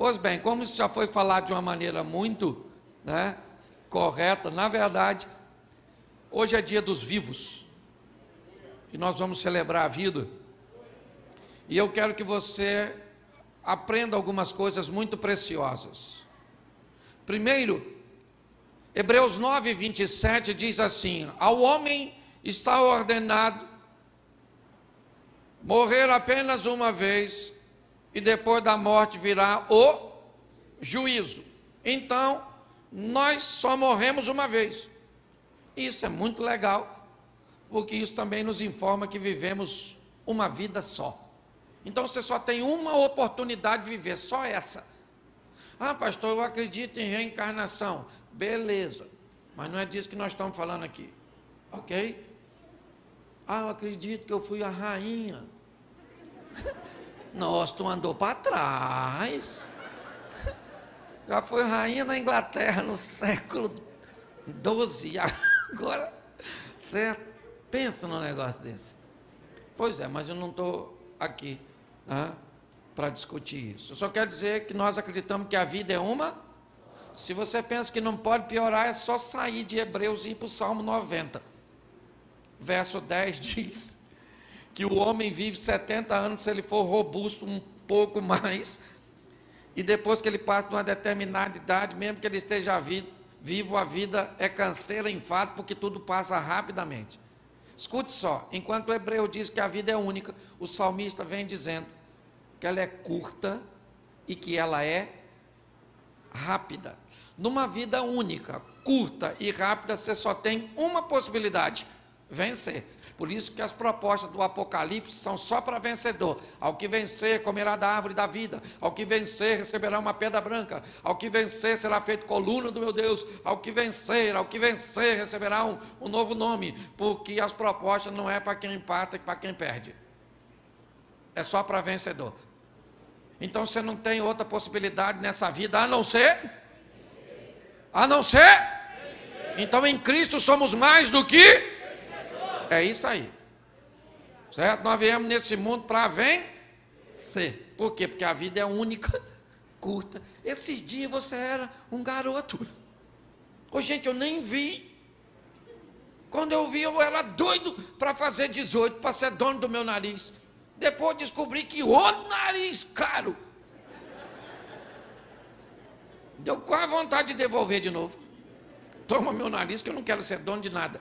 Pois bem, como isso já foi falado de uma maneira muito né, correta, na verdade, hoje é dia dos vivos. E nós vamos celebrar a vida. E eu quero que você aprenda algumas coisas muito preciosas. Primeiro, Hebreus 9, 27 diz assim: Ao homem está ordenado morrer apenas uma vez, e depois da morte virá o juízo. Então, nós só morremos uma vez. Isso é muito legal, porque isso também nos informa que vivemos uma vida só. Então você só tem uma oportunidade de viver, só essa. Ah, pastor, eu acredito em reencarnação. Beleza, mas não é disso que nós estamos falando aqui, ok? Ah, eu acredito que eu fui a rainha. Nossa, tu andou para trás. Já foi rainha na Inglaterra no século XII. Agora, certo? Pensa num negócio desse. Pois é, mas eu não estou aqui né, para discutir isso. Eu só quero dizer que nós acreditamos que a vida é uma. Se você pensa que não pode piorar, é só sair de Hebreus e ir para o Salmo 90. Verso 10 diz que o homem vive 70 anos se ele for robusto um pouco mais, e depois que ele passa de uma determinada idade, mesmo que ele esteja vivo, a vida é canseira, enfado, porque tudo passa rapidamente. Escute só, enquanto o hebreu diz que a vida é única, o salmista vem dizendo que ela é curta e que ela é rápida. Numa vida única, curta e rápida, você só tem uma possibilidade: vencer. Por isso que as propostas do Apocalipse são só para vencedor. Ao que vencer, comerá da árvore da vida. Ao que vencer, receberá uma pedra branca. Ao que vencer, será feito coluna do meu Deus. Ao que vencer, ao que vencer, receberá um, um novo nome. Porque as propostas não é para quem empata e para quem perde. É só para vencedor. Então você não tem outra possibilidade nessa vida a não ser. A não ser. Então em Cristo somos mais do que é isso aí. Certo? Nós viemos nesse mundo para vencer. Por quê? Porque a vida é única, curta. Esses dias você era um garoto. Ô, gente, eu nem vi. Quando eu vi, eu era doido para fazer 18, para ser dono do meu nariz. Depois descobri que o nariz caro. Deu quase vontade de devolver de novo. Toma meu nariz, que eu não quero ser dono de nada.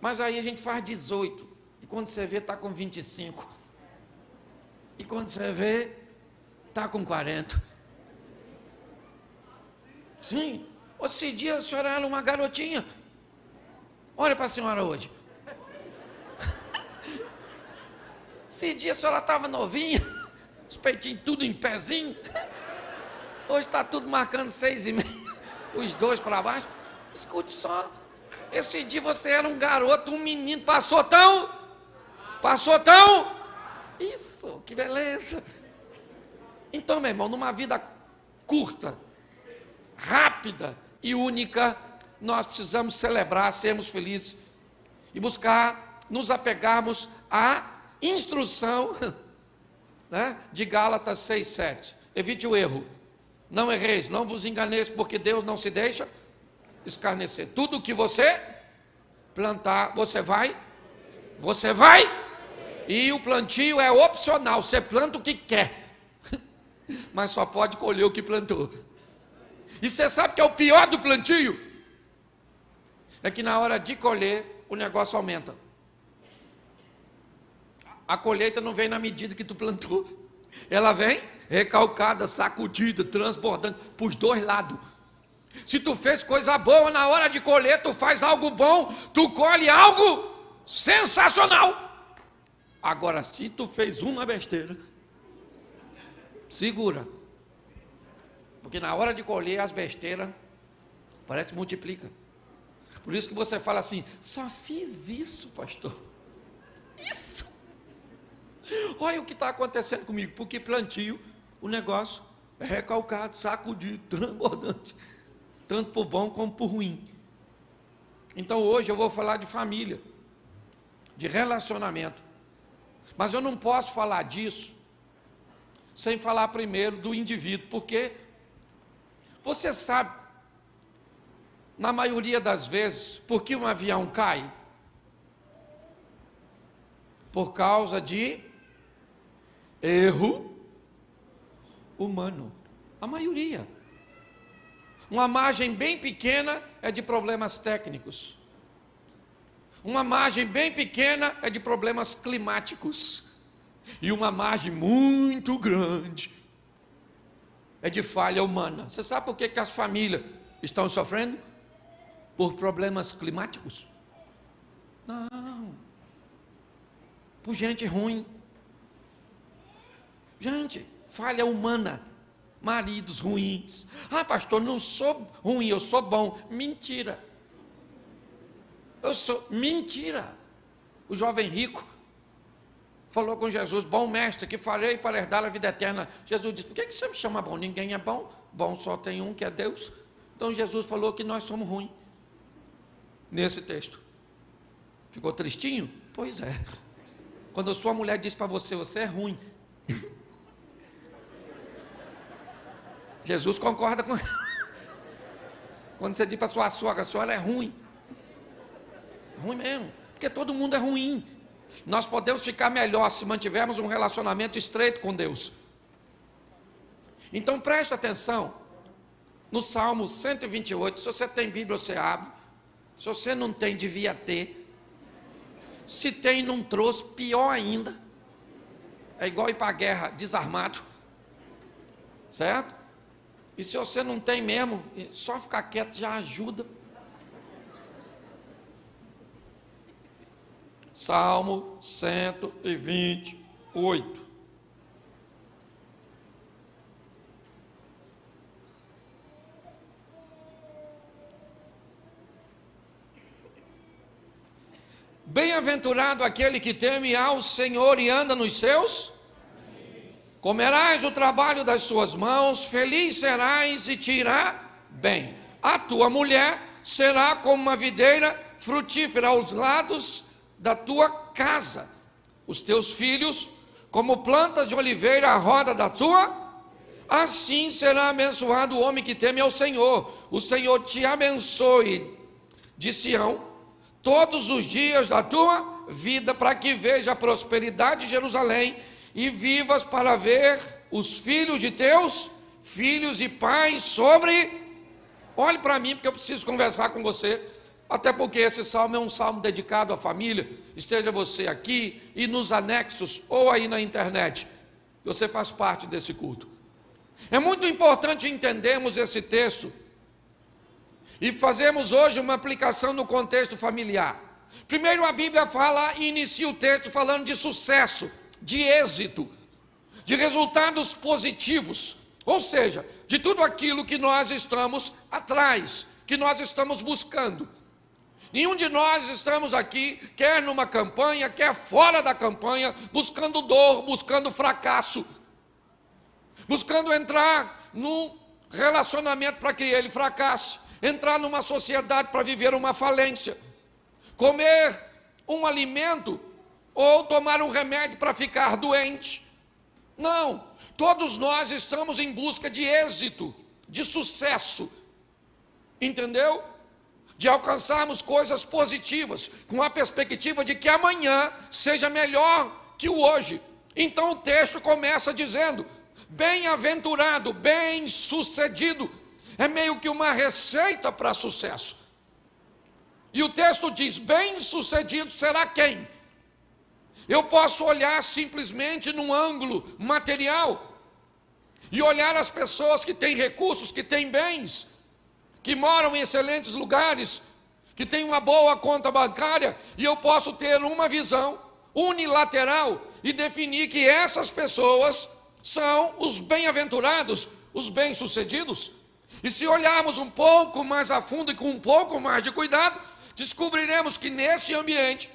Mas aí a gente faz 18. E quando você vê, está com 25. E quando você vê, está com 40. Sim. Esse dia a senhora era uma garotinha. Olha para a senhora hoje. Esse dia a senhora estava novinha. Os peitinhos tudo em pezinho. Hoje está tudo marcando seis e meio. Os dois para baixo. Escute só. Esse dia você era um garoto, um menino, passou tão. Passou tão. Isso, que beleza. Então, meu irmão, numa vida curta, rápida e única, nós precisamos celebrar, sermos felizes e buscar nos apegarmos à instrução né, de Gálatas 6, 7. Evite o erro. Não erreis, não vos enganeis, porque Deus não se deixa escarnecer. Tudo que você plantar, você vai, você vai, e o plantio é opcional, você planta o que quer, mas só pode colher o que plantou. E você sabe que é o pior do plantio? É que na hora de colher, o negócio aumenta. A colheita não vem na medida que tu plantou. Ela vem recalcada, sacudida, transbordando para os dois lados. Se tu fez coisa boa na hora de colher, tu faz algo bom, tu colhe algo sensacional. Agora, se tu fez uma besteira, segura. Porque na hora de colher as besteiras, parece que multiplica. Por isso que você fala assim: só fiz isso, pastor. Isso. Olha o que está acontecendo comigo. Porque plantio, o negócio é recalcado, sacudido, transbordante tanto por bom como por ruim. Então hoje eu vou falar de família, de relacionamento. Mas eu não posso falar disso sem falar primeiro do indivíduo, porque você sabe, na maioria das vezes, por que um avião cai? Por causa de erro humano. A maioria. Uma margem bem pequena é de problemas técnicos. Uma margem bem pequena é de problemas climáticos. E uma margem muito grande é de falha humana. Você sabe por que, que as famílias estão sofrendo? Por problemas climáticos? Não. Por gente ruim. Gente, falha humana. Maridos ruins. Ah, pastor, não sou ruim, eu sou bom. Mentira. Eu sou. Mentira. O jovem rico falou com Jesus: Bom mestre, que farei para herdar a vida eterna? Jesus disse: Por que você me chama bom? Ninguém é bom. Bom só tem um que é Deus. Então Jesus falou que nós somos ruins. Nesse texto. Ficou tristinho? Pois é. Quando a sua mulher diz para você: Você é ruim. Jesus concorda com. Quando você diz para sua sogra: A senhora é ruim. Ruim mesmo. Porque todo mundo é ruim. Nós podemos ficar melhor se mantivermos um relacionamento estreito com Deus. Então preste atenção. No Salmo 128, se você tem Bíblia, você abre. Se você não tem, devia ter. Se tem, não trouxe, pior ainda. É igual ir para a guerra desarmado. Certo? E se você não tem mesmo, só ficar quieto já ajuda. Salmo 128. Bem-aventurado aquele que teme ao Senhor e anda nos seus. Comerás o trabalho das suas mãos, feliz serás e te irá bem. A tua mulher será como uma videira frutífera aos lados da tua casa, os teus filhos, como plantas de oliveira à roda da tua, assim será abençoado o homem que teme ao Senhor. O Senhor te abençoe de Sião todos os dias da tua vida, para que veja a prosperidade de Jerusalém e vivas para ver os filhos de teus filhos e pais sobre. Olhe para mim, porque eu preciso conversar com você. Até porque esse salmo é um salmo dedicado à família. Esteja você aqui e nos anexos ou aí na internet. Você faz parte desse culto. É muito importante entendermos esse texto e fazermos hoje uma aplicação no contexto familiar. Primeiro, a Bíblia fala e inicia o texto falando de sucesso, de êxito, de resultados positivos, ou seja, de tudo aquilo que nós estamos atrás, que nós estamos buscando. Nenhum de nós estamos aqui, quer numa campanha, quer fora da campanha, buscando dor, buscando fracasso, buscando entrar num relacionamento para que ele fracasse, entrar numa sociedade para viver uma falência, comer um alimento ou tomar um remédio para ficar doente. Não, todos nós estamos em busca de êxito, de sucesso, entendeu? de alcançarmos coisas positivas, com a perspectiva de que amanhã seja melhor que o hoje. Então o texto começa dizendo: bem-aventurado, bem-sucedido. É meio que uma receita para sucesso. E o texto diz: bem-sucedido será quem? Eu posso olhar simplesmente num ângulo material e olhar as pessoas que têm recursos, que têm bens, que moram em excelentes lugares, que têm uma boa conta bancária, e eu posso ter uma visão unilateral e definir que essas pessoas são os bem-aventurados, os bem-sucedidos. E se olharmos um pouco mais a fundo e com um pouco mais de cuidado, descobriremos que nesse ambiente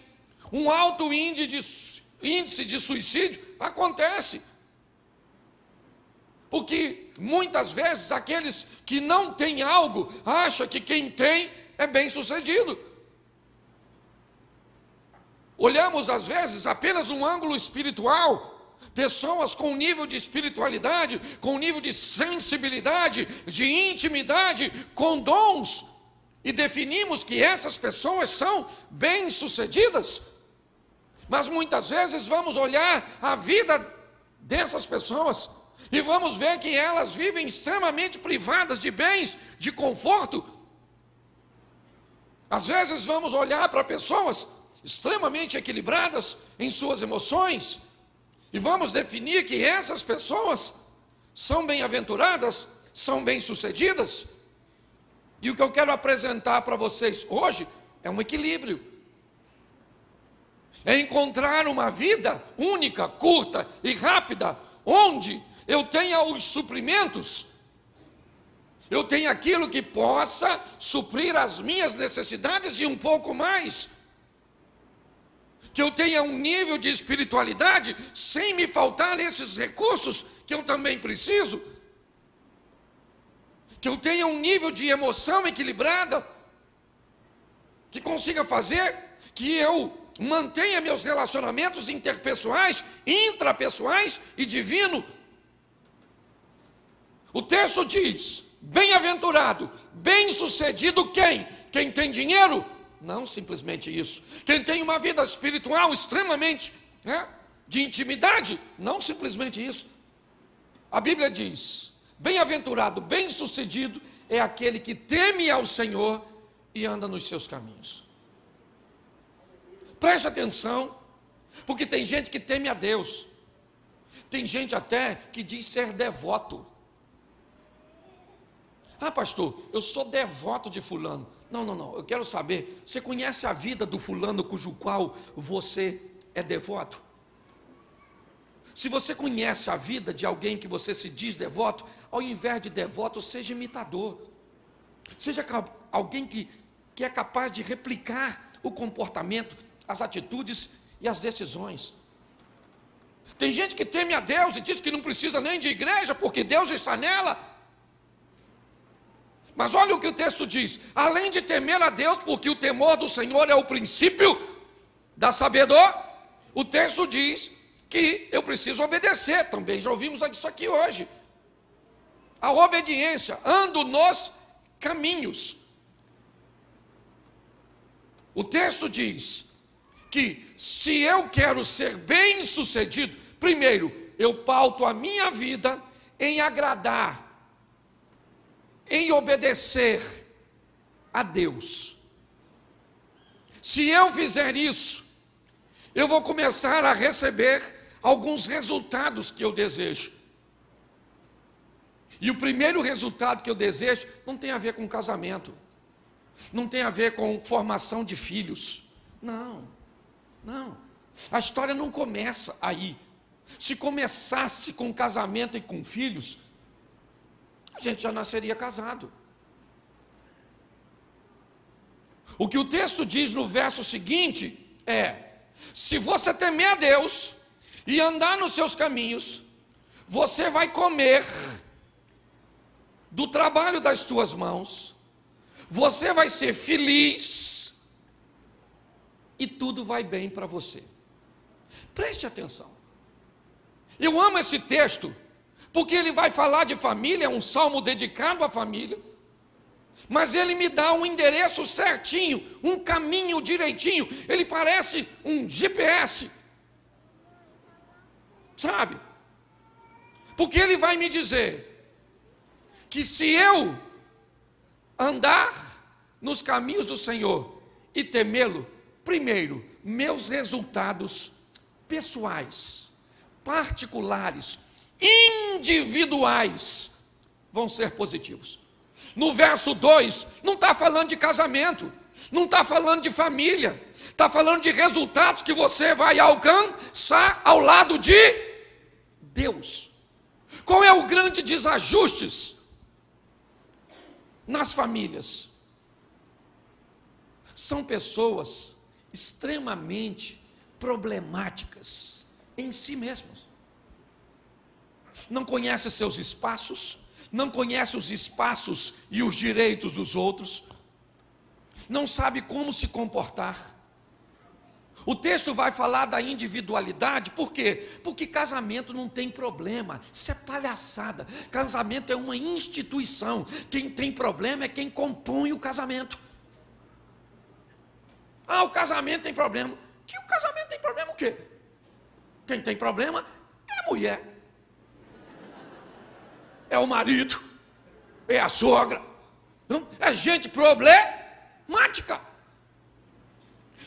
um alto índice de, suicídio acontece. Porque muitas vezes aqueles que não têm algo acham que quem tem é bem sucedido. Olhamos às vezes apenas um ângulo espiritual pessoas com nível de espiritualidade, com nível de sensibilidade, de intimidade, com dons, e definimos que essas pessoas são bem-sucedidas. Mas muitas vezes vamos olhar a vida dessas pessoas e vamos ver que elas vivem extremamente privadas de bens, de conforto. Às vezes vamos olhar para pessoas extremamente equilibradas em suas emoções, e vamos definir que essas pessoas são bem-aventuradas, são bem-sucedidas. E o que eu quero apresentar para vocês hoje é um equilíbrio. É encontrar uma vida única, curta e rápida, onde eu tenha os suprimentos, eu tenha aquilo que possa suprir as minhas necessidades e um pouco mais. Que eu tenha um nível de espiritualidade sem me faltar esses recursos que eu também preciso, que eu tenha um nível de emoção equilibrada, que consiga fazer que eu mantenha meus relacionamentos interpessoais, intrapessoais e divino. O texto diz: bem-aventurado, bem-sucedido quem? Quem tem dinheiro? Não simplesmente isso. Quem tem uma vida espiritual extremamente né, de intimidade, não simplesmente isso. A Bíblia diz: bem-aventurado, bem-sucedido é aquele que teme ao Senhor e anda nos seus caminhos. Preste atenção, porque tem gente que teme a Deus, tem gente até que diz ser devoto. Ah, pastor, eu sou devoto de Fulano. Não, não, não. Eu quero saber, você conhece a vida do fulano cujo qual você é devoto? Se você conhece a vida de alguém que você se diz devoto, ao invés de devoto, seja imitador. Seja alguém que, que é capaz de replicar o comportamento, as atitudes e as decisões. Tem gente que teme a Deus e diz que não precisa nem de igreja, porque Deus está nela. Mas olha o que o texto diz: além de temer a Deus, porque o temor do Senhor é o princípio da sabedoria, o texto diz que eu preciso obedecer também. Já ouvimos isso aqui hoje. A obediência, ando nos caminhos. O texto diz que se eu quero ser bem-sucedido, primeiro, eu pauto a minha vida em agradar em obedecer a Deus. Se eu fizer isso, eu vou começar a receber alguns resultados que eu desejo. E o primeiro resultado que eu desejo não tem a ver com casamento, não tem a ver com formação de filhos. Não, não. A história não começa aí. Se começasse com casamento e com filhos, a gente já nasceria casado. O que o texto diz no verso seguinte é: se você temer a Deus e andar nos seus caminhos, você vai comer do trabalho das tuas mãos, você vai ser feliz e tudo vai bem para você. Preste atenção. Eu amo esse texto porque ele vai falar de família, é um salmo dedicado à família, mas ele me dá um endereço certinho, um caminho direitinho, ele parece um GPS, sabe? Porque ele vai me dizer que se eu andar nos caminhos do Senhor e temê-lo, primeiro, meus resultados pessoais, particulares, individuais vão ser positivos. No verso 2, não está falando de casamento, não está falando de família, está falando de resultados que você vai alcançar ao lado de Deus. Qual é o grande desajustes nas famílias? São pessoas extremamente problemáticas em si mesmas não conhece seus espaços, não conhece os espaços e os direitos dos outros, não sabe como se comportar. O texto vai falar da individualidade, por quê? Porque casamento não tem problema, isso é palhaçada. Casamento é uma instituição. Quem tem problema é quem compõe o casamento. Ah, o casamento tem problema. Que o casamento tem problema o quê? Quem tem problema é a mulher, é o marido, é a sogra. Não, é gente problemática.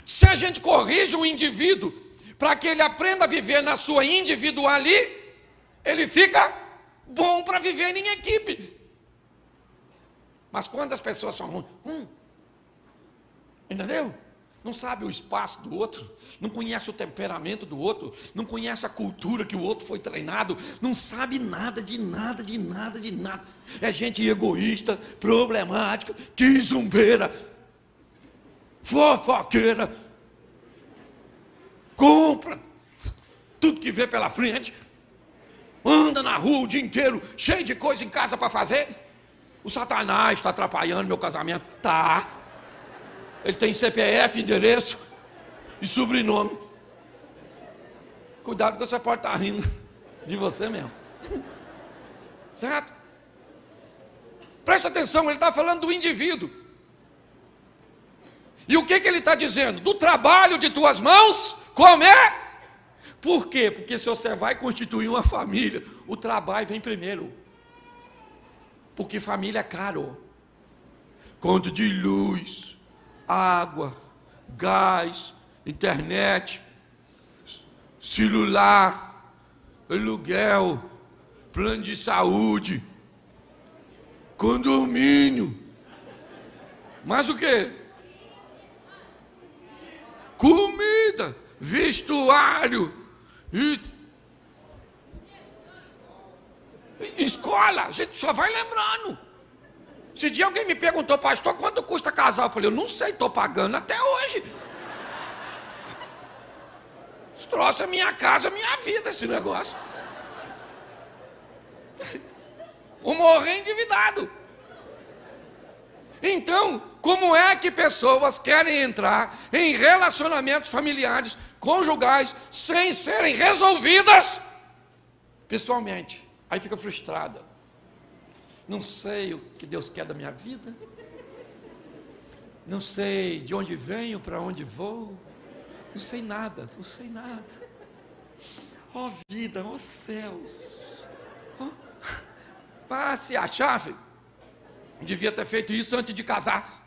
Se a gente corrige um indivíduo para que ele aprenda a viver na sua individualidade, ele fica bom para viver em equipe. Mas quando as pessoas são ruins, hum, entendeu? Não sabe o espaço do outro, não conhece o temperamento do outro, não conhece a cultura que o outro foi treinado, não sabe nada de nada, de nada, de nada. É gente egoísta, problemática, quizumbeira, fofoqueira, compra tudo que vê pela frente, anda na rua o dia inteiro, cheio de coisa em casa para fazer. O Satanás está atrapalhando meu casamento. Tá. Ele tem CPF, endereço e sobrenome. Cuidado que você pode estar rindo de você mesmo. Certo? Preste atenção, ele está falando do indivíduo. E o que, que ele está dizendo? Do trabalho de tuas mãos, como é? Por quê? Porque se você vai constituir uma família, o trabalho vem primeiro. Porque família é caro. Conta de luz, água, gás, internet, celular, aluguel, plano de saúde, condomínio. Mas o que? Comida, vestuário, escola, a gente só vai lembrando. Se dia alguém me perguntou, pastor, quanto custa casar? Eu falei, eu não sei, estou pagando até hoje. Isso trouxe a minha casa, minha vida, esse negócio. Vou morrer endividado. Então, como é que pessoas querem entrar em relacionamentos familiares, conjugais, sem serem resolvidas pessoalmente? Aí fica frustrada não sei o que Deus quer da minha vida, não sei de onde venho, para onde vou, não sei nada, não sei nada. Ó oh, vida, ó oh, céus, oh, passe a chave. Devia ter feito isso antes de casar,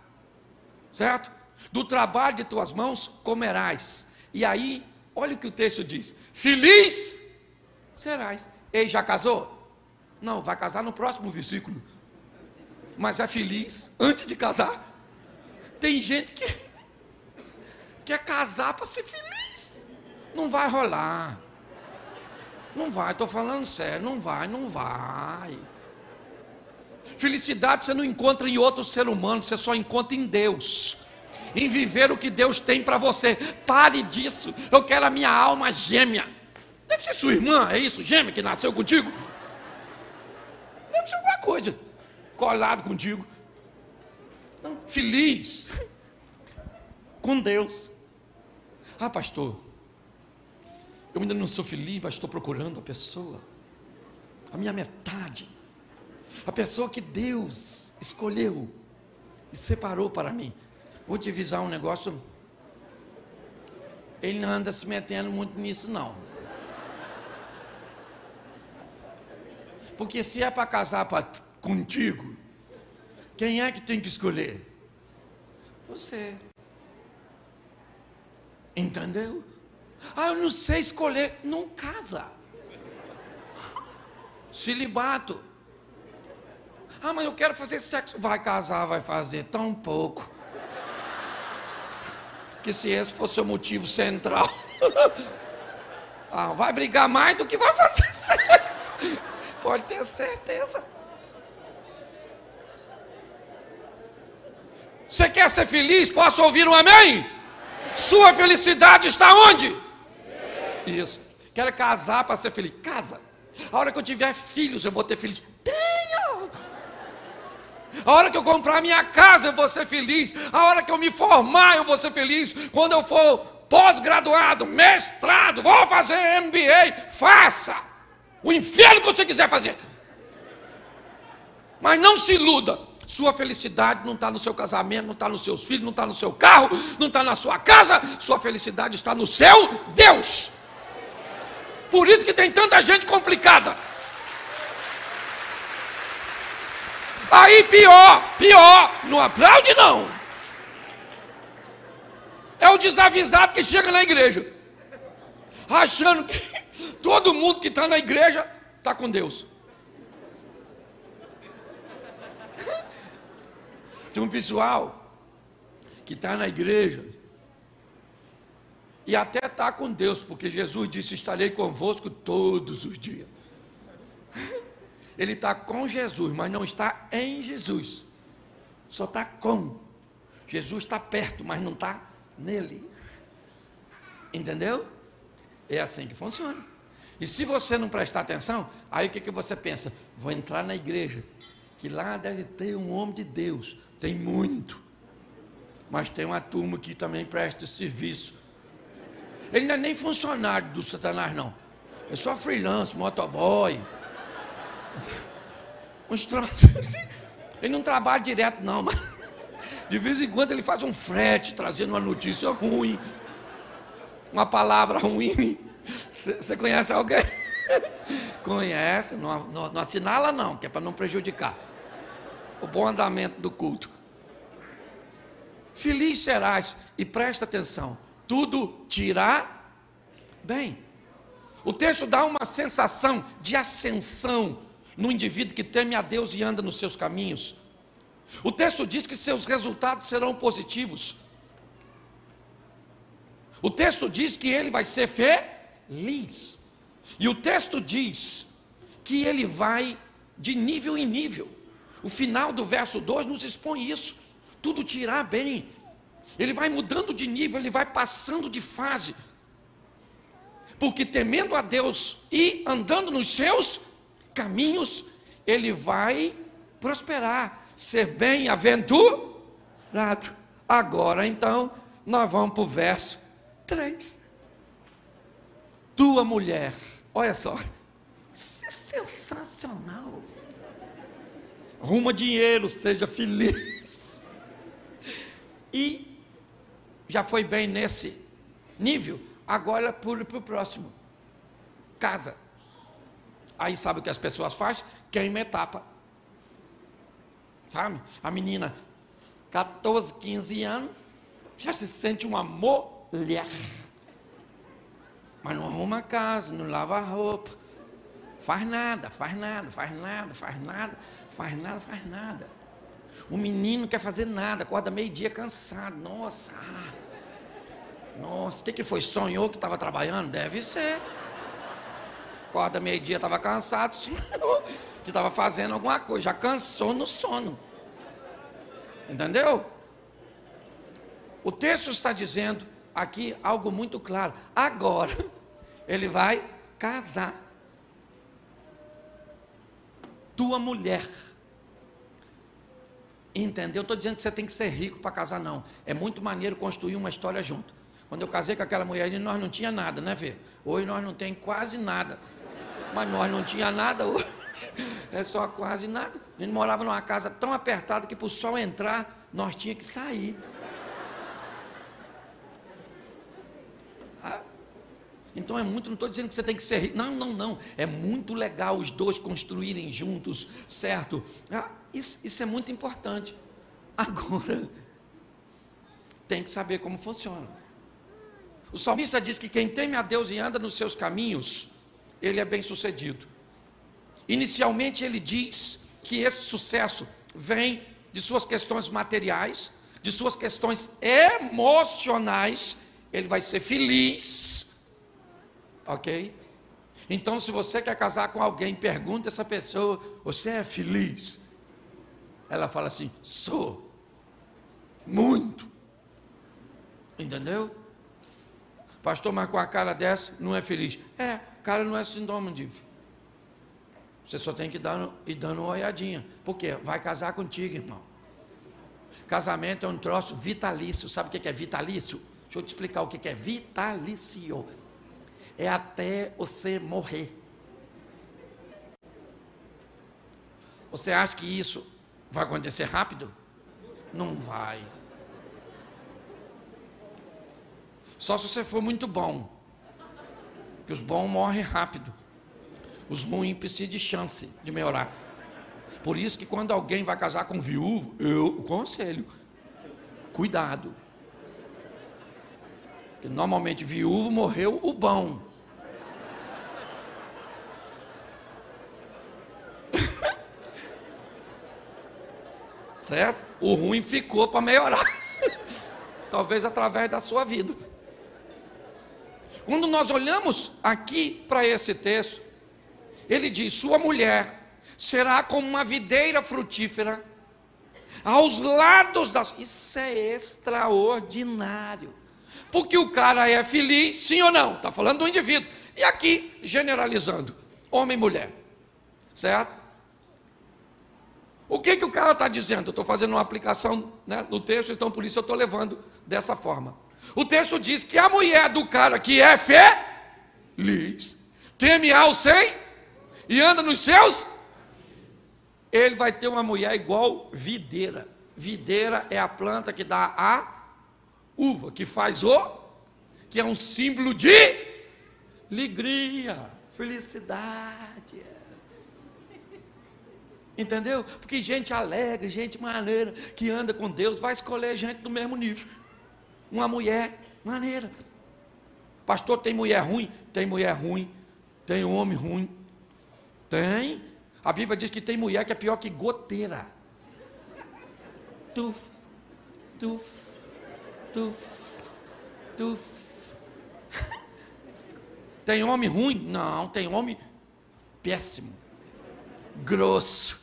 certo? Do trabalho de tuas mãos comerás. E aí, olha o que o texto diz: Feliz serás. Ei, já casou? Não, vai casar no próximo versículo. Mas é feliz antes de casar. Tem gente que quer casar para ser feliz. Não vai rolar. Não vai, estou falando sério, não vai, não vai. Felicidade você não encontra em outro ser humano, você só encontra em Deus. Em viver o que Deus tem para você. Pare disso. Eu quero a minha alma gêmea. Deve ser sua irmã, é isso? Gêmea que nasceu contigo? Deve ser alguma coisa colado contigo. Não, feliz com Deus. Ah, pastor, eu ainda não sou feliz, mas estou procurando a pessoa, a minha metade, a pessoa que Deus escolheu e separou para mim. Vou te avisar um negócio. Ele não anda se metendo muito nisso, não. Porque se é para casar pra, contigo, quem é que tem que escolher? Você. Entendeu? Ah, eu não sei escolher. Não casa. Celibato. Ah, mas eu quero fazer sexo. Vai casar, vai fazer tão pouco. Que se esse fosse o motivo central. ah, vai brigar mais do que vai fazer sexo. Pode ter certeza. Você quer ser feliz? Posso ouvir um amém? Sua felicidade está onde? Isso. Quero casar para ser feliz. Casa. A hora que eu tiver filhos, eu vou ter feliz. Tenha! A hora que eu comprar minha casa, eu vou ser feliz. A hora que eu me formar, eu vou ser feliz. Quando eu for pós-graduado, mestrado, vou fazer MBA, faça. O inferno que você quiser fazer. Mas não se iluda. Sua felicidade não está no seu casamento, não está nos seus filhos, não está no seu carro, não está na sua casa. Sua felicidade está no seu Deus. Por isso que tem tanta gente complicada. Aí pior, pior, não aplaude não. É o desavisado que chega na igreja, achando que todo mundo que está na igreja está com Deus. Tem um pessoal que está na igreja e até está com Deus, porque Jesus disse: Estarei convosco todos os dias. Ele está com Jesus, mas não está em Jesus, só está com. Jesus está perto, mas não está nele. Entendeu? É assim que funciona. E se você não prestar atenção, aí o que, que você pensa? Vou entrar na igreja, que lá deve ter um homem de Deus. Tem muito. Mas tem uma turma que também presta serviço. Ele não é nem funcionário do Satanás, não. É só freelance, motoboy. Uns assim. Ele não trabalha direto, não, mas de vez em quando ele faz um frete trazendo uma notícia ruim, uma palavra ruim. Você conhece alguém? Conhece, não, não, não assinala não, que é para não prejudicar o bom andamento do culto. Feliz serás, e presta atenção, tudo te irá bem. O texto dá uma sensação de ascensão no indivíduo que teme a Deus e anda nos seus caminhos. O texto diz que seus resultados serão positivos. O texto diz que ele vai ser feliz. E o texto diz que ele vai de nível em nível. O final do verso 2 nos expõe isso. Tudo te irá bem. Ele vai mudando de nível, ele vai passando de fase. Porque temendo a Deus e andando nos seus caminhos, ele vai prosperar, ser bem-aventurado. Agora então, nós vamos para o verso 3. Tua mulher, olha só, isso é sensacional. Ruma dinheiro, seja feliz. E já foi bem nesse nível, agora pule para o próximo. Casa. Aí sabe o que as pessoas fazem? Queima etapa. Sabe? A menina, 14, 15 anos, já se sente uma mulher. Mas não arruma casa, não lava roupa. Faz nada, faz nada, faz nada, faz nada, faz nada, faz nada. O menino não quer fazer nada, acorda meio-dia cansado. Nossa, ah. nossa, o que, que foi? Sonhou que estava trabalhando? Deve ser acorda meio-dia, estava cansado, que estava fazendo alguma coisa, já cansou no sono. Entendeu? O texto está dizendo aqui algo muito claro. Agora, ele vai casar. Tua mulher. Entendeu? Estou dizendo que você tem que ser rico para casar, não. É muito maneiro construir uma história junto. Quando eu casei com aquela mulher, nós não tinha nada, né, Vê? Hoje nós não tem quase nada. Mas nós não tinha nada hoje. É só quase nada. A gente morava numa casa tão apertada que para o sol entrar, nós tinha que sair. Então é muito, não estou dizendo que você tem que ser rico. Não, não, não. É muito legal os dois construírem juntos, certo? Ah, isso, isso é muito importante. Agora, tem que saber como funciona. O salmista diz que quem teme a Deus e anda nos seus caminhos, ele é bem sucedido. Inicialmente, ele diz que esse sucesso vem de suas questões materiais, de suas questões emocionais, ele vai ser feliz, ok? Então, se você quer casar com alguém, pergunta essa pessoa: Você é feliz? Ela fala assim: Sou. Muito. Entendeu? Pastor, mas com a cara dessa, não é feliz. É, cara não é sintoma de. Você só tem que dar, ir dando uma olhadinha. Por quê? Vai casar contigo, irmão. Casamento é um troço vitalício. Sabe o que é vitalício? Deixa eu te explicar o que é vitalício. É até você morrer. Você acha que isso vai acontecer rápido? Não vai. Só se você for muito bom. Que os bons morrem rápido. Os ruins precisam de chance de melhorar. Por isso que quando alguém vai casar com viúvo, eu conselho. Cuidado. Porque normalmente viúvo morreu o bom. certo? O ruim ficou para melhorar. Talvez através da sua vida. Quando nós olhamos aqui para esse texto, ele diz: Sua mulher será como uma videira frutífera aos lados das. Isso é extraordinário. Porque o cara é feliz, sim ou não? Está falando do indivíduo. E aqui, generalizando, homem e mulher. Certo? O que, que o cara está dizendo? Estou fazendo uma aplicação né, no texto, então por isso eu estou levando dessa forma. O texto diz que a mulher do cara que é feliz, teme ao sem e anda nos seus, ele vai ter uma mulher igual videira. Videira é a planta que dá a uva, que faz o, que é um símbolo de alegria, felicidade. Entendeu? Porque gente alegre, gente maneira, que anda com Deus, vai escolher gente do mesmo nível. Uma mulher maneira. Pastor, tem mulher ruim? Tem mulher ruim. Tem homem ruim? Tem. A Bíblia diz que tem mulher que é pior que goteira. Tuf, tuf, tuf, tuf. Tem homem ruim? Não, tem homem péssimo, grosso,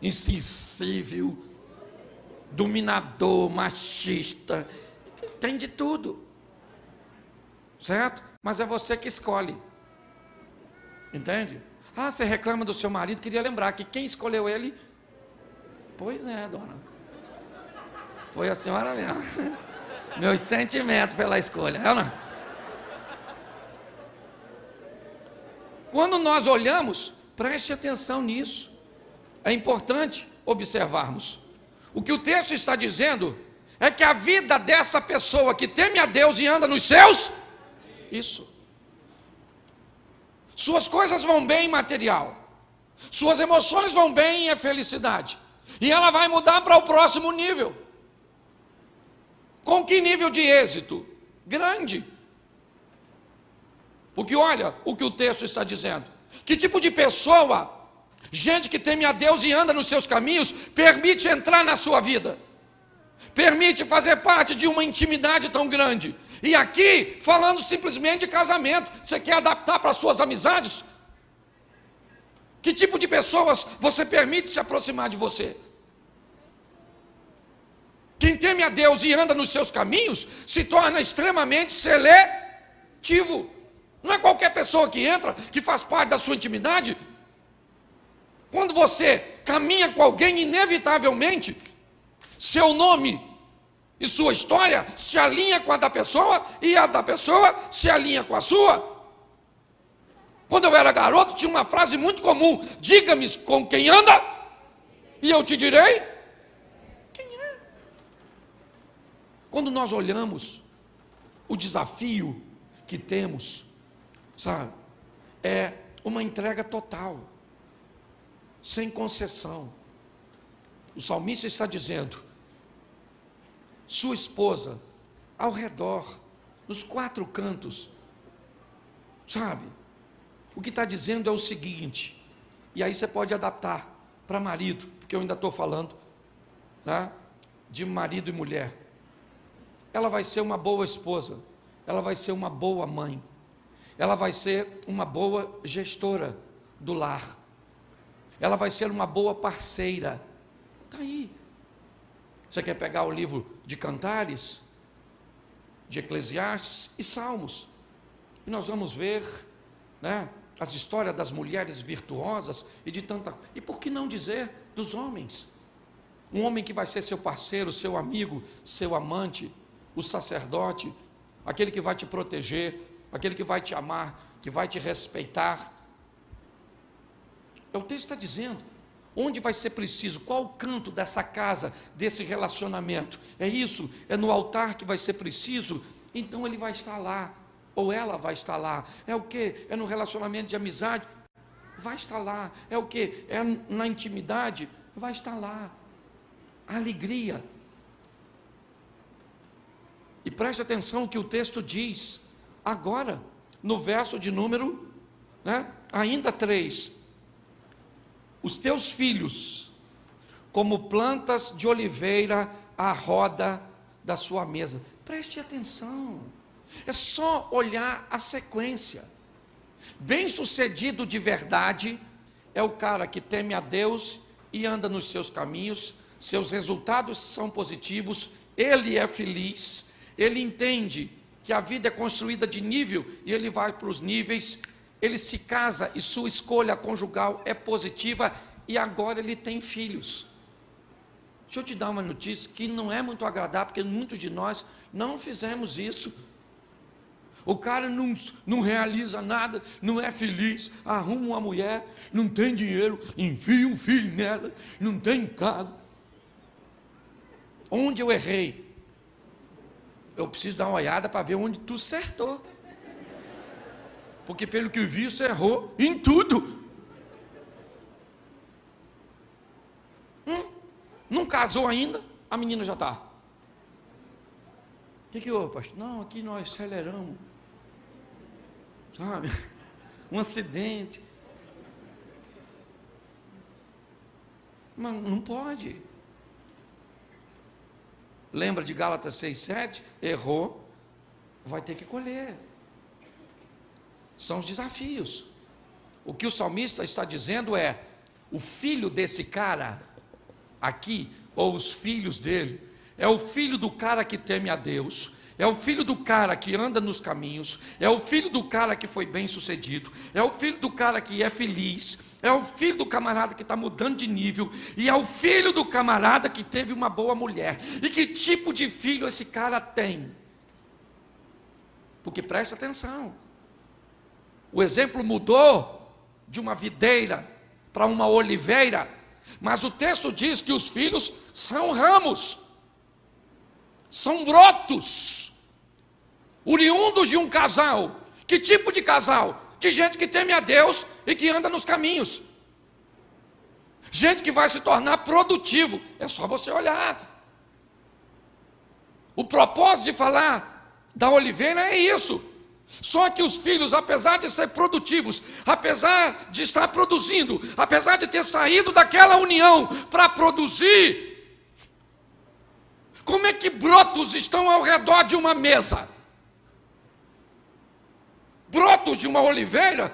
insensível, dominador, machista, tem de tudo. Certo? Mas é você que escolhe. Entende? Ah, você reclama do seu marido, queria lembrar que quem escolheu ele. Pois é, dona. Foi a senhora mesmo. Meus sentimentos pela escolha, é ou não? Quando nós olhamos, preste atenção nisso. É importante observarmos. O que o texto está dizendo é que a vida dessa pessoa que teme a Deus e anda nos céus, isso. Suas coisas vão bem em material, suas emoções vão bem em felicidade, e ela vai mudar para o próximo nível. Com que nível de êxito? Grande. Porque olha o que o texto está dizendo. Que tipo de pessoa Gente que teme a Deus e anda nos seus caminhos, permite entrar na sua vida, permite fazer parte de uma intimidade tão grande. E aqui, falando simplesmente de casamento, você quer adaptar para suas amizades? Que tipo de pessoas você permite se aproximar de você? Quem teme a Deus e anda nos seus caminhos se torna extremamente seletivo. Não é qualquer pessoa que entra, que faz parte da sua intimidade, quando você caminha com alguém, inevitavelmente, seu nome e sua história se alinha com a da pessoa e a da pessoa se alinha com a sua. Quando eu era garoto, tinha uma frase muito comum: diga-me com quem anda, e eu te direi quem é. Quando nós olhamos o desafio que temos, sabe, é uma entrega total sem concessão. O salmista está dizendo: sua esposa, ao redor, nos quatro cantos, sabe? O que está dizendo é o seguinte, e aí você pode adaptar para marido, porque eu ainda estou falando né, de marido e mulher. Ela vai ser uma boa esposa, ela vai ser uma boa mãe, ela vai ser uma boa gestora do lar ela vai ser uma boa parceira. Está aí. Você quer pegar o livro de Cantares, de Eclesiastes e Salmos, e nós vamos ver né, as histórias das mulheres virtuosas e de tanta E por que não dizer dos homens? Um homem que vai ser seu parceiro, seu amigo, seu amante, o sacerdote, aquele que vai te proteger, aquele que vai te amar, que vai te respeitar. É o texto está dizendo. Onde vai ser preciso? Qual o canto dessa casa, desse relacionamento? É isso? É no altar que vai ser preciso? Então ele vai estar lá, ou ela vai estar lá. É o que? É no relacionamento de amizade? Vai estar lá. É o que? É na intimidade? Vai estar lá. Alegria. E preste atenção o que o texto diz. Agora, no verso de número, né, ainda três. Os teus filhos, como plantas de oliveira à roda da sua mesa. Preste atenção. É só olhar a sequência. Bem-sucedido de verdade é o cara que teme a Deus e anda nos seus caminhos, seus resultados são positivos, ele é feliz, ele entende que a vida é construída de nível e ele vai para os níveis, ele se casa e sua escolha conjugal é positiva e agora ele tem filhos. Deixa eu te dar uma notícia que não é muito agradável, porque muitos de nós não fizemos isso. O cara não, não realiza nada, não é feliz, arruma uma mulher, não tem dinheiro, enfia um filho nela, não tem casa. Onde eu errei? Eu preciso dar uma olhada para ver onde tu acertou. Porque pelo que eu vi, você errou em tudo. Hum, não casou ainda, a menina já está. O que, que houve, pastor? Não, aqui nós aceleramos sabe? Um acidente. Mas não pode. Lembra de Gálatas 6,7? Errou, vai ter que colher. São os desafios. O que o salmista está dizendo é: o filho desse cara aqui, ou os filhos dele, é o filho do cara que teme a Deus, é o filho do cara que anda nos caminhos, é o filho do cara que foi bem sucedido, é o filho do cara que é feliz, é o filho do camarada que está mudando de nível, e é o filho do camarada que teve uma boa mulher. E que tipo de filho esse cara tem? Porque presta atenção, o exemplo mudou de uma videira para uma oliveira, mas o texto diz que os filhos são ramos são brotos, oriundos de um casal. Que tipo de casal? De gente que teme a Deus e que anda nos caminhos. Gente que vai se tornar produtivo. É só você olhar. O propósito de falar da oliveira é isso. Só que os filhos, apesar de ser produtivos, apesar de estar produzindo, apesar de ter saído daquela união para produzir, como é que brotos estão ao redor de uma mesa? De uma oliveira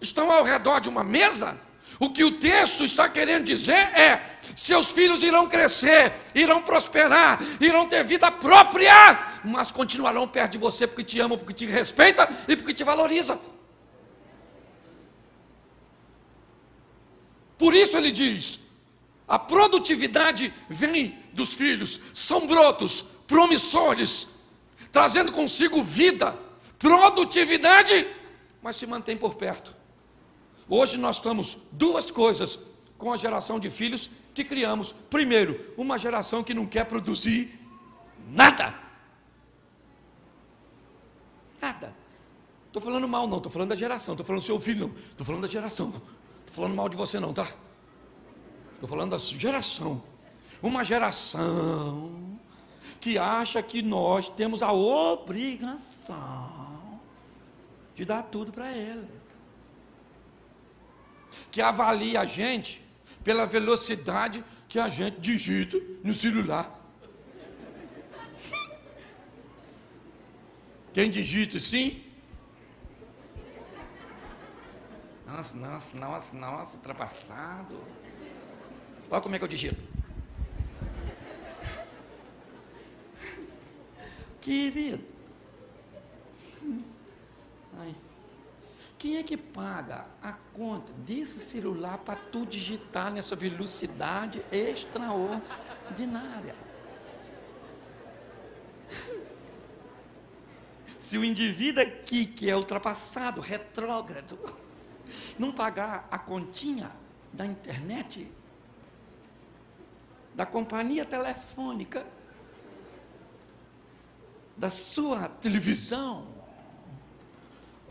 estão ao redor de uma mesa? O que o texto está querendo dizer é: seus filhos irão crescer, irão prosperar, irão ter vida própria, mas continuarão perto de você porque te amam, porque te respeita e porque te valoriza. Por isso ele diz: a produtividade vem dos filhos, são brotos promissores, trazendo consigo vida, produtividade, mas se mantém por perto. Hoje nós estamos duas coisas com a geração de filhos que criamos. Primeiro, uma geração que não quer produzir nada. Nada. Estou falando mal, não, estou falando da geração, estou falando do seu filho, não, estou falando da geração. Estou falando mal de você, não, tá? Estou falando da geração. Uma geração que acha que nós temos a obrigação de dar tudo para ele. Que avalia a gente pela velocidade que a gente digita no celular. Quem digita sim? Nossa, nossa, nossa, nossa, ultrapassado. Olha como é que eu digito. Querido. Quem é que paga a conta desse celular para tu digitar nessa velocidade extraordinária? Se o indivíduo aqui, que é ultrapassado, retrógrado, não pagar a continha da internet, da companhia telefônica, da sua televisão,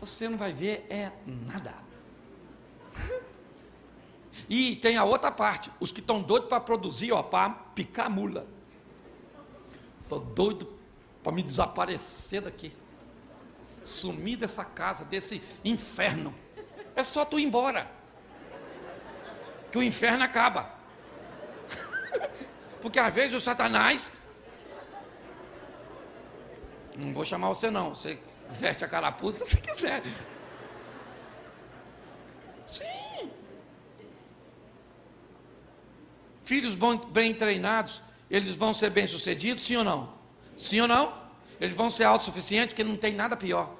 você não vai ver é nada. E tem a outra parte, os que estão doidos para produzir, ó, para picar mula. Estou doido para me desaparecer daqui. Sumir dessa casa, desse inferno. É só tu ir embora. Que o inferno acaba. Porque às vezes o Satanás. Não vou chamar você não. Você veste a carapuça se quiser. Sim. Filhos bem treinados, eles vão ser bem-sucedidos, sim ou não? Sim ou não? Eles vão ser autossuficientes, porque não tem nada pior.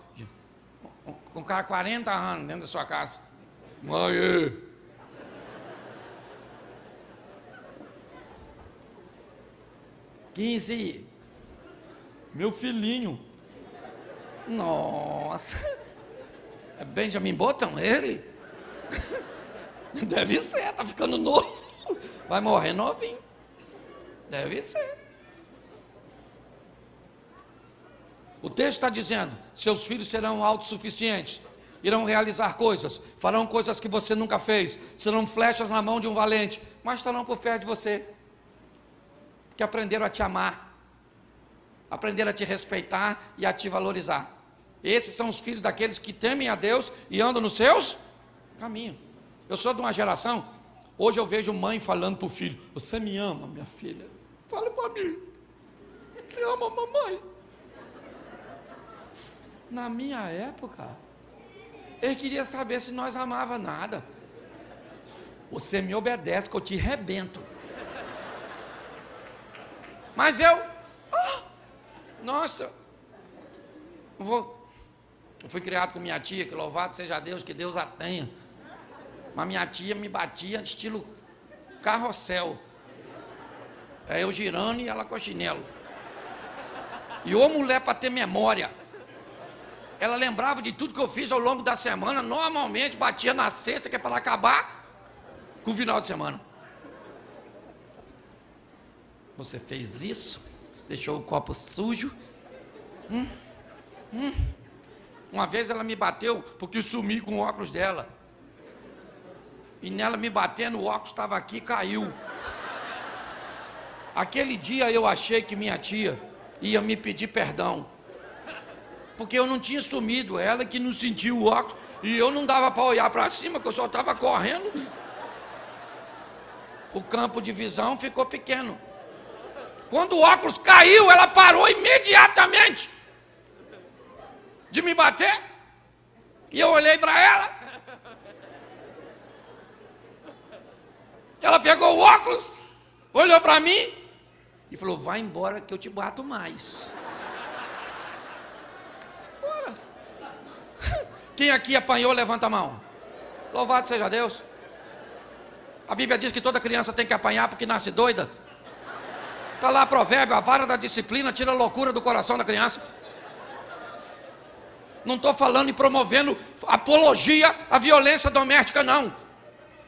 Um cara 40 anos dentro da sua casa. Mãe. 15. Meu filhinho. Nossa. É Benjamin Button, ele? Deve ser, tá ficando novo. Vai morrer novinho. Deve ser. O texto está dizendo: seus filhos serão autossuficientes, irão realizar coisas, farão coisas que você nunca fez, serão flechas na mão de um valente, mas estarão por perto de você, que aprenderam a te amar, aprenderam a te respeitar e a te valorizar. Esses são os filhos daqueles que temem a Deus e andam nos seus caminhos. Eu sou de uma geração, hoje eu vejo mãe falando para o filho: Você me ama, minha filha? Fala para mim. Você ama mamãe? Na minha época, ele queria saber se nós amava nada. Você me obedece que eu te rebento. Mas eu, oh, nossa, vou, eu fui criado com minha tia, que louvado seja Deus, que Deus a tenha. Mas minha tia me batia estilo carrossel. É eu girando e ela com chinelo. E ô mulher para ter memória ela lembrava de tudo que eu fiz ao longo da semana, normalmente batia na sexta, que é para acabar com o final de semana. Você fez isso, deixou o copo sujo. Hum, hum. Uma vez ela me bateu porque sumi com o óculos dela. E nela me batendo, o óculos estava aqui e caiu. Aquele dia eu achei que minha tia ia me pedir perdão porque eu não tinha sumido, ela que não sentiu o óculos, e eu não dava para olhar para cima, porque eu só estava correndo. O campo de visão ficou pequeno. Quando o óculos caiu, ela parou imediatamente de me bater. E eu olhei para ela. Ela pegou o óculos, olhou para mim e falou: Vai embora que eu te bato mais. Quem aqui apanhou, levanta a mão. Louvado seja Deus. A Bíblia diz que toda criança tem que apanhar porque nasce doida. Está lá provérbio, a vara da disciplina tira a loucura do coração da criança. Não estou falando e promovendo apologia à violência doméstica, não.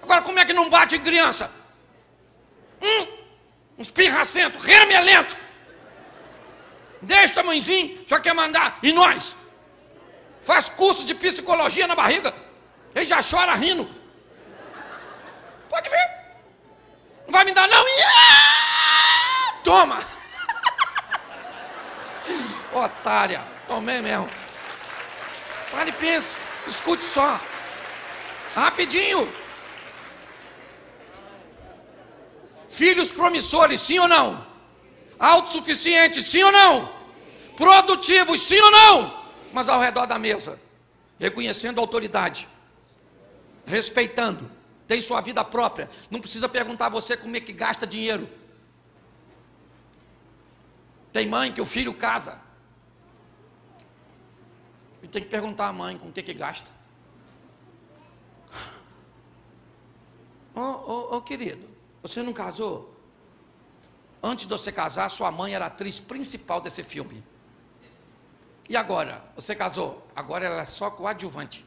Agora, como é que não bate em criança? Hum, uns pirracento, remelento. Deste tamanhozinho, já quer mandar. E nós? faz curso de psicologia na barriga, ele já chora rindo. Pode ver. Não vai me dar, não? Toma! Otária, tomei mesmo. Pare e pense, escute só. Rapidinho. Filhos promissores, sim ou não? Autossuficientes, sim ou não? Produtivos, sim ou não? mas ao redor da mesa, reconhecendo a autoridade, respeitando, tem sua vida própria, não precisa perguntar a você como é que gasta dinheiro. Tem mãe que o filho casa. Tem que perguntar à mãe com o que que gasta. Ô oh, oh, oh, querido, você não casou? Antes de você casar, sua mãe era a atriz principal desse filme. E agora? Você casou? Agora ela é só coadjuvante.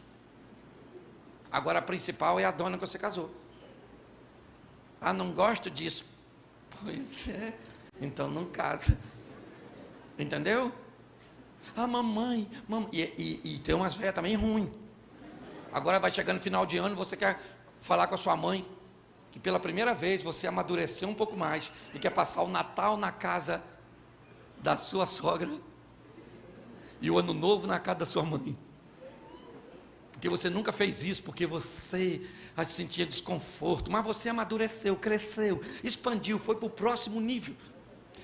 Agora a principal é a dona que você casou. Ah, não gosto disso. Pois é. Então não casa. Entendeu? Ah, mamãe, mamãe. E, e, e tem umas velhas também ruins. Agora vai chegando final de ano, você quer falar com a sua mãe que pela primeira vez você amadureceu um pouco mais e quer passar o Natal na casa da sua sogra e o ano novo na casa da sua mãe. Porque você nunca fez isso, porque você sentia desconforto, mas você amadureceu, cresceu, expandiu, foi para o próximo nível.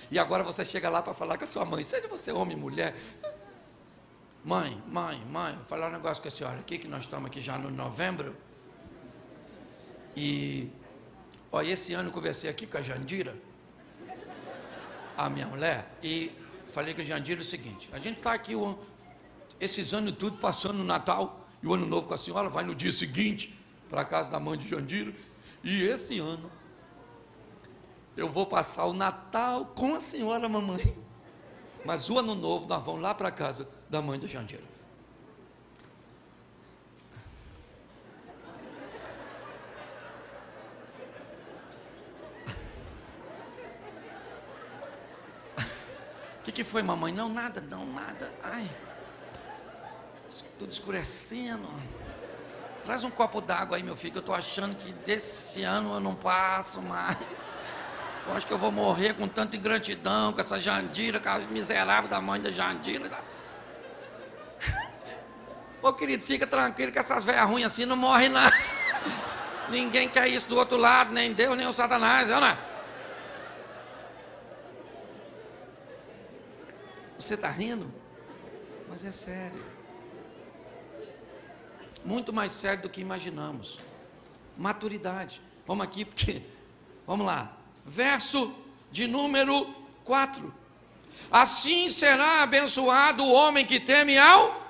E agora você chega lá para falar com a sua mãe, seja você homem, mulher. Mãe, mãe, mãe, vou falar um negócio com a senhora aqui, que nós estamos aqui já no novembro. E, olha, esse ano eu conversei aqui com a Jandira, a minha mulher, e falei com a Jandira o seguinte: a gente está aqui o, esses anos tudo passando no Natal e o ano novo com a senhora, vai no dia seguinte para a casa da mãe de Jandira, e esse ano eu vou passar o Natal com a senhora mamãe. Mas o ano novo nós vamos lá para a casa da mãe da Jandira. O que, que foi, mamãe? Não, nada, não, nada. Ai, tudo escurecendo. Traz um copo d'água aí, meu filho, que eu estou achando que desse ano eu não passo mais. Eu acho que eu vou morrer com tanta ingratidão, com essa Jandira, com a miserável da mãe da Jandira. Ô querido, fica tranquilo que essas velhas ruins assim não morrem nada. Ninguém quer isso do outro lado, nem Deus, nem o Satanás, não é? Você está rindo? Mas é sério. Muito mais sério do que imaginamos. Maturidade. Vamos aqui porque. Vamos lá. Verso de número 4. Assim será abençoado o homem que teme ao.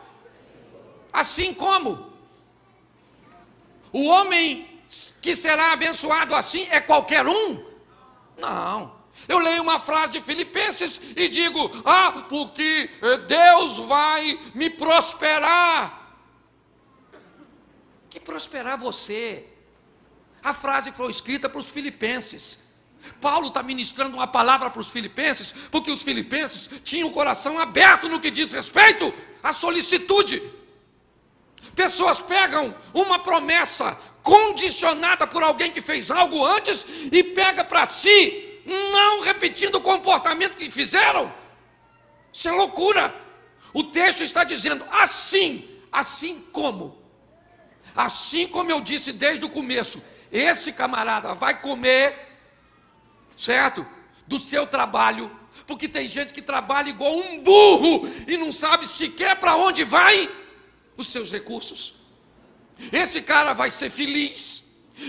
Assim como? O homem que será abençoado assim é qualquer um? Não. Eu leio uma frase de Filipenses e digo: Ah, porque Deus vai me prosperar. Que prosperar você? A frase foi escrita para os filipenses. Paulo está ministrando uma palavra para os filipenses, porque os filipenses tinham o coração aberto no que diz respeito à solicitude. Pessoas pegam uma promessa condicionada por alguém que fez algo antes e pega para si não repetindo o comportamento que fizeram. Isso é loucura. O texto está dizendo assim, assim como. Assim como eu disse desde o começo, esse camarada vai comer, certo? Do seu trabalho, porque tem gente que trabalha igual um burro e não sabe sequer para onde vai os seus recursos. Esse cara vai ser feliz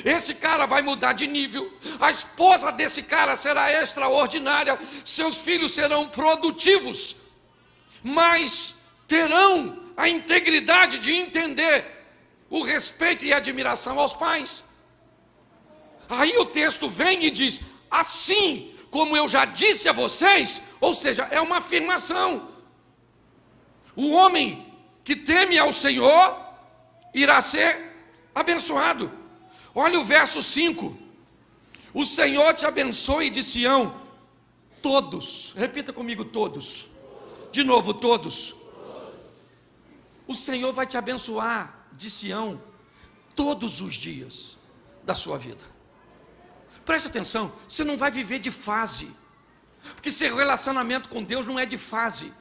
esse cara vai mudar de nível, a esposa desse cara será extraordinária, seus filhos serão produtivos, mas terão a integridade de entender o respeito e admiração aos pais. Aí o texto vem e diz: assim como eu já disse a vocês, ou seja, é uma afirmação. O homem que teme ao Senhor irá ser abençoado. Olha o verso 5. O Senhor te abençoe de Sião, todos. Repita comigo, todos. De novo, todos. O Senhor vai te abençoar de Sião todos os dias da sua vida. Preste atenção, você não vai viver de fase. Porque seu relacionamento com Deus não é de fase.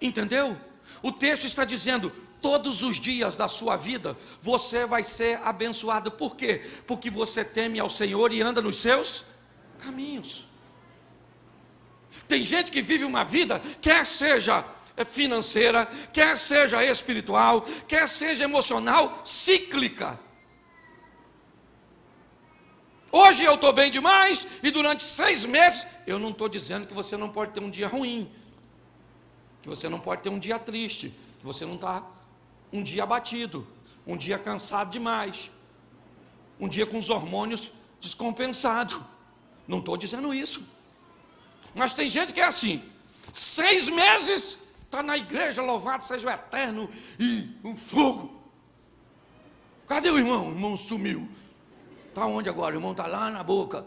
Entendeu? O texto está dizendo: todos os dias da sua vida, você vai ser abençoado. Por quê? Porque você teme ao Senhor e anda nos seus caminhos. Tem gente que vive uma vida, quer seja financeira, quer seja espiritual, quer seja emocional, cíclica. Hoje eu estou bem demais e durante seis meses, eu não estou dizendo que você não pode ter um dia ruim, que você não pode ter um dia triste, que você não está um dia abatido, um dia cansado demais, um dia com os hormônios descompensados. Não estou dizendo isso. Mas tem gente que é assim: seis meses Está na igreja, louvado seja o eterno e um fogo. Cadê o irmão? O irmão sumiu. Está onde agora? O irmão está lá na boca.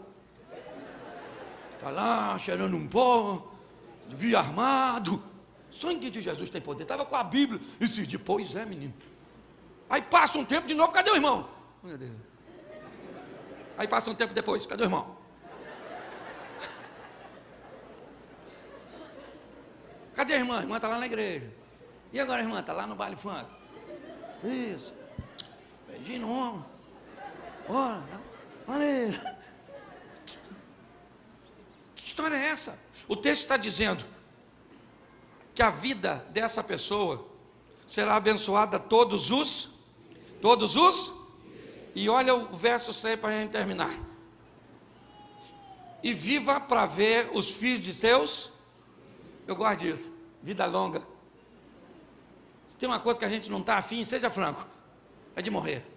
Está lá cheirando um pó, via armado. Sangue de Jesus tem poder. Estava com a Bíblia. E disse, depois é, menino. Aí passa um tempo de novo, cadê o irmão? Meu Deus. Aí passa um tempo depois, cadê o irmão? Cadê a irmã? A irmã está lá na igreja. E agora a irmã? Está lá no baile funk. Isso. Beijinho no. Bora. Maneiro. Que história é essa? O texto está dizendo que a vida dessa pessoa será abençoada todos os, todos os, e olha o verso 6 para a gente terminar. E viva para ver os filhos de seus, eu gosto disso, vida longa. Se tem uma coisa que a gente não está afim, seja franco, é de morrer.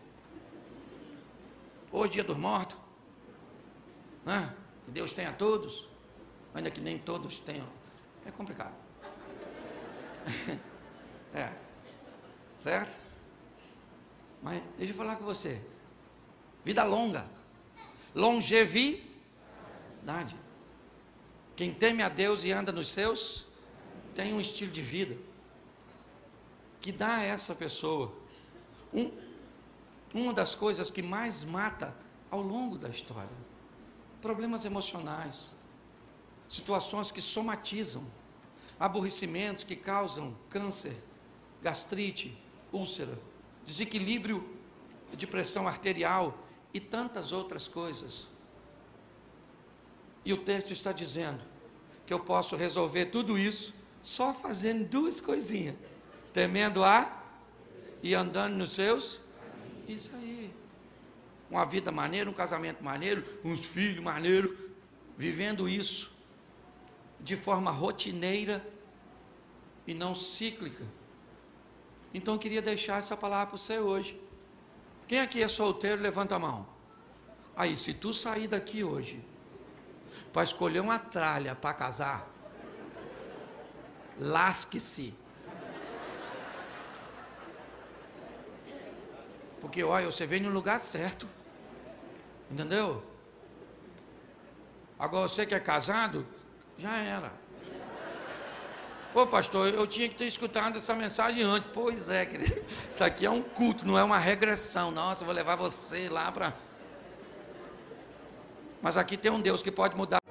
Hoje, dia dos mortos, né? Deus tem a todos, ainda que nem todos tenham. É complicado. é. Certo? Mas deixa eu falar com você. Vida longa. Longevidade. Quem teme a Deus e anda nos seus, tem um estilo de vida que dá a essa pessoa um, uma das coisas que mais mata ao longo da história: problemas emocionais, situações que somatizam, aborrecimentos que causam câncer, gastrite, úlcera, desequilíbrio de pressão arterial e tantas outras coisas. E o texto está dizendo que eu posso resolver tudo isso só fazendo duas coisinhas: temendo a e andando nos seus. Isso aí. Uma vida maneira, um casamento maneiro, uns filhos maneiros, vivendo isso de forma rotineira e não cíclica. Então eu queria deixar essa palavra para você hoje. Quem aqui é solteiro, levanta a mão. Aí, se tu sair daqui hoje para escolher uma tralha para casar, lasque-se. Porque, olha, você vem no lugar certo. Entendeu? Agora, você que é casado, já era. Pô, pastor, eu tinha que ter escutado essa mensagem antes. Pois é, querido. Isso aqui é um culto, não é uma regressão. Nossa, eu vou levar você lá para. Mas aqui tem um Deus que pode mudar.